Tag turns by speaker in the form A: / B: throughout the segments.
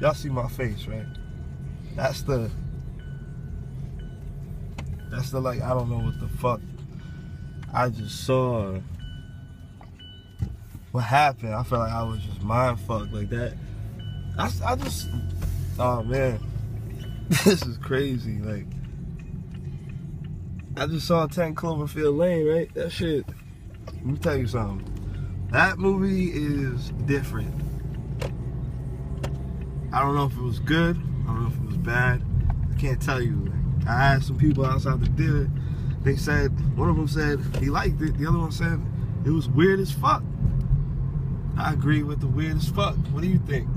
A: y'all see my face, right? That's the that's the like I don't know what the fuck I just saw what happened. I felt like I was just mind fucked like that. I, I just oh man. This is crazy. Like I just saw 10 Cloverfield Lane, right? That shit. Let me tell you something. That movie is different. I don't know if it was good. I don't know if it was bad. I can't tell you. I asked some people outside the theater. They said one of them said he liked it. The other one said it was weird as fuck. I agree with the weird as fuck. What do you think?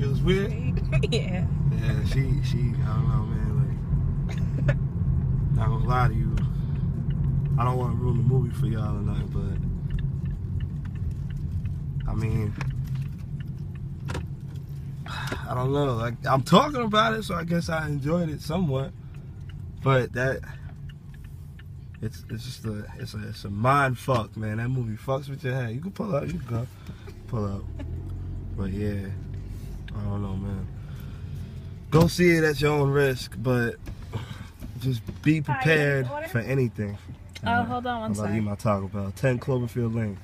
A: It was weird.
B: yeah.
A: Yeah, she she I don't know, man. Like, not gonna lie to you. I don't want to ruin the movie for y'all or nothing, but I mean, I don't know. Like I'm talking about it, so I guess I enjoyed it somewhat. But that it's it's just a it's a it's a mind fuck, man. That movie fucks with your head. You can pull up, you can go pull up. But yeah, I don't know, man. Go see it at your own risk, but just be prepared for anything.
B: Oh, hold on one
A: I'm about to eat my Taco Bell. 10 Cloverfield Lane.